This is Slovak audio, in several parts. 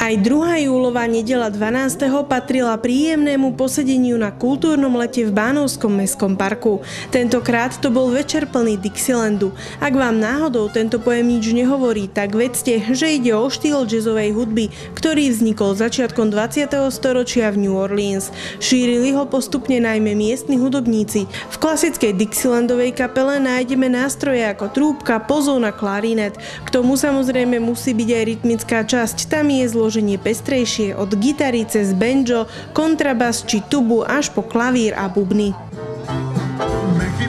Aj 2. júlová nedela 12. patrila príjemnému posedeniu na kultúrnom lete v Bánovskom mestskom parku. Tentokrát to bol večer plný Dixielandu. Ak vám náhodou tento pojem nič nehovorí, tak vedzte, že ide o štýl jazzovej hudby, ktorý vznikol začiatkom 20. storočia v New Orleans. Šírili ho postupne najmä miestni hudobníci. V klasickej Dixielandovej kapele nájdeme nástroje ako trúbka, pozón a klarinet. K tomu samozrejme musí byť aj rytmická časť. Tam je zložená zloženie pestrejšie od gitary cez banjo, kontrabas či tubu až po klavír a bubny. Mickey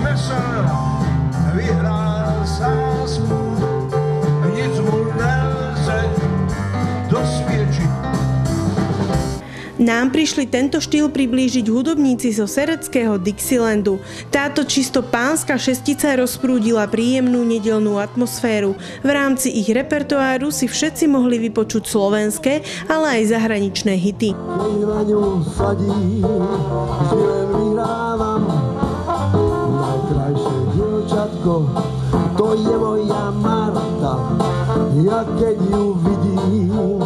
Nám prišli tento štýl priblížiť hudobníci zo sereckého Dixielandu. Táto čisto pánska šestica rozprúdila príjemnú nedelnú atmosféru. V rámci ich repertoáru si všetci mohli vypočuť slovenské, ale aj zahraničné hity. to je moja Marta, ja keď ju vidím,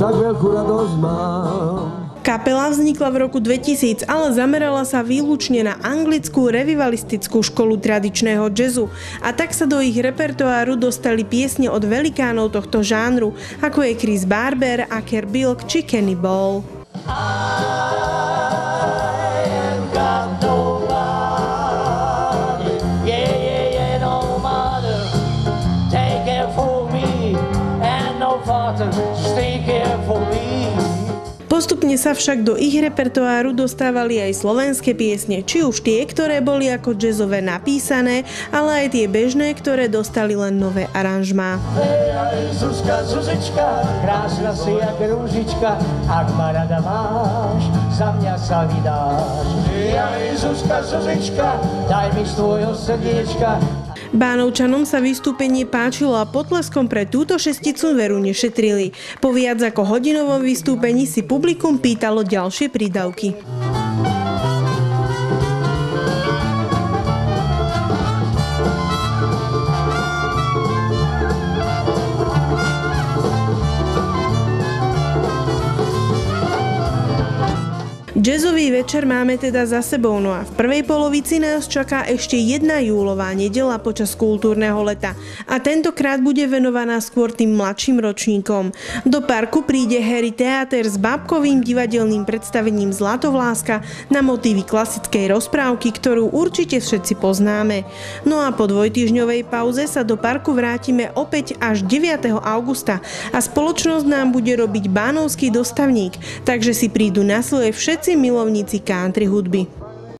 tak veľkú radosť mám. Kapela vznikla v roku 2000, ale zamerala sa výlučne na anglickú revivalistickú školu tradičného jazzu a tak sa do ich repertoáru dostali piesne od velikánov tohto žánru, ako je Chris Barber, Aker Bilk či Kenny Ball. Stay here for me. Postupne sa však do ich repertoáru dostávali aj slovenské piesne, či už tie, ktoré boli ako jazzové napísané, ale aj tie bežné, ktoré dostali len nové aranžmá. Krásna si jak rúžička, ak ma rada máš, za mňa sa vydáš. Zuzka, Zuzička, daj mi svojho srdiečka, Bánovčanom sa vystúpenie páčilo a potleskom pre túto šesticu veru nešetrili. Po viac ako hodinovom vystúpení si publikum pýtalo ďalšie prídavky. Jazzový večer máme teda za sebou, no a v prvej polovici nás čaká ešte jedna júlová nedela počas kultúrneho leta a tentokrát bude venovaná skôr tým mladším ročníkom. Do parku príde Harry Theater s bábkovým divadelným predstavením Zlatovláska na motívy klasickej rozprávky, ktorú určite všetci poznáme. No a po dvojtyžňovej pauze sa do parku vrátime opäť až 9. augusta a spoločnosť nám bude robiť bánovský dostavník, takže si prídu na svoje všetci milovníci country hudby.